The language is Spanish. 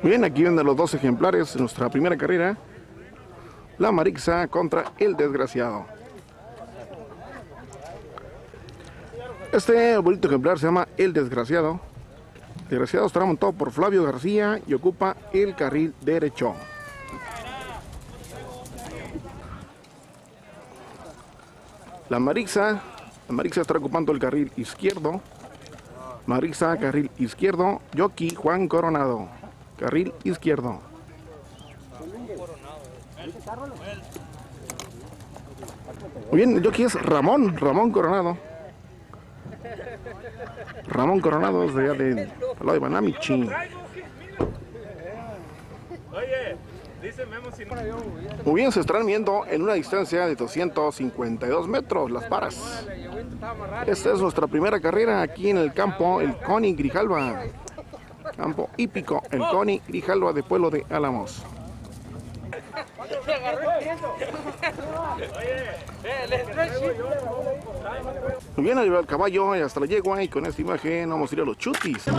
Bien, aquí vienen los dos ejemplares de nuestra primera carrera. La Marixa contra el Desgraciado. Este bonito ejemplar se llama El Desgraciado. El Desgraciado estará montado por Flavio García y ocupa el carril derecho. La Marixa, la Marixa estará ocupando el carril izquierdo. Marixa, carril izquierdo. Yoki, Juan Coronado. Carril izquierdo. Muy bien, el jockey es Ramón, Ramón Coronado. Ramón Coronado es de allá de, al lado de Banamichi. Muy bien, se estarán viendo en una distancia de 252 metros las paras. Esta es nuestra primera carrera aquí en el campo, el Coni Grijalva. Campo hípico, el Coni Grijalva de Pueblo de Álamos. Muy bien, arriba el caballo y hasta la yegua y con esta imagen vamos a ir a los chutis. Lo